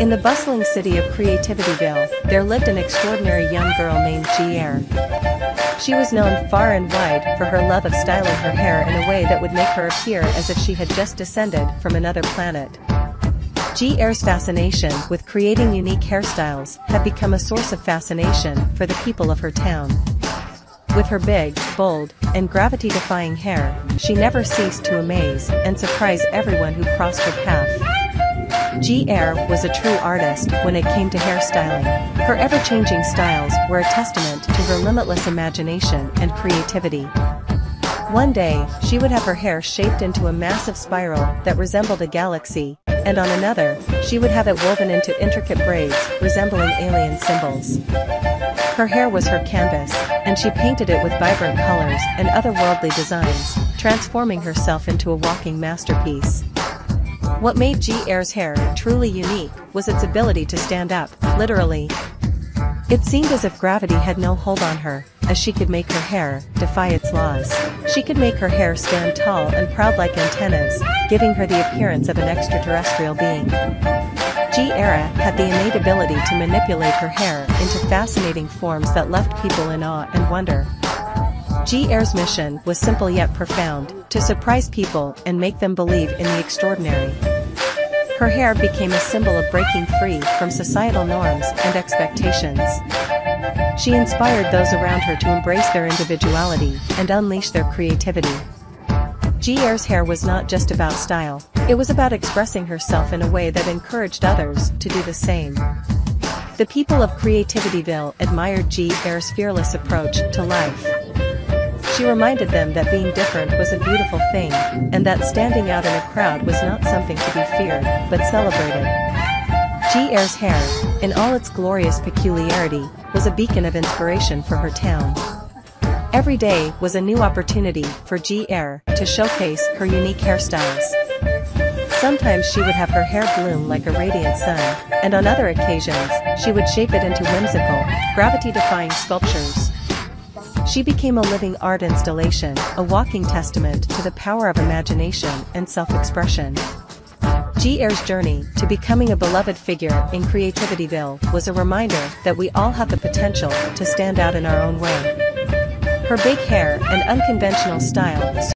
In the bustling city of Creativityville, there lived an extraordinary young girl named G-Air. She was known far and wide for her love of styling her hair in a way that would make her appear as if she had just descended from another planet. G-Air's fascination with creating unique hairstyles had become a source of fascination for the people of her town. With her big, bold, and gravity-defying hair, she never ceased to amaze and surprise everyone who crossed her path. G-Air was a true artist when it came to hairstyling. Her ever-changing styles were a testament to her limitless imagination and creativity. One day, she would have her hair shaped into a massive spiral that resembled a galaxy, and on another, she would have it woven into intricate braids resembling alien symbols. Her hair was her canvas, and she painted it with vibrant colors and otherworldly designs, transforming herself into a walking masterpiece. What made G-Air's hair truly unique was its ability to stand up, literally. It seemed as if gravity had no hold on her, as she could make her hair defy its laws. She could make her hair stand tall and proud like antennas, giving her the appearance of an extraterrestrial being. G-Air had the innate ability to manipulate her hair into fascinating forms that left people in awe and wonder. G-Air's mission was simple yet profound, to surprise people and make them believe in the extraordinary. Her hair became a symbol of breaking free from societal norms and expectations. She inspired those around her to embrace their individuality and unleash their creativity. G-Air's hair was not just about style, it was about expressing herself in a way that encouraged others to do the same. The people of Creativityville admired G-Air's fearless approach to life. She reminded them that being different was a beautiful thing, and that standing out in a crowd was not something to be feared, but celebrated. G-Air's hair, in all its glorious peculiarity, was a beacon of inspiration for her town. Every day was a new opportunity for G-Air to showcase her unique hairstyles. Sometimes she would have her hair bloom like a radiant sun, and on other occasions, she would shape it into whimsical, gravity-defying sculptures. She became a living art installation, a walking testament to the power of imagination and self-expression. G-Air's journey to becoming a beloved figure in Creativityville was a reminder that we all have the potential to stand out in our own way. Her big hair and unconventional style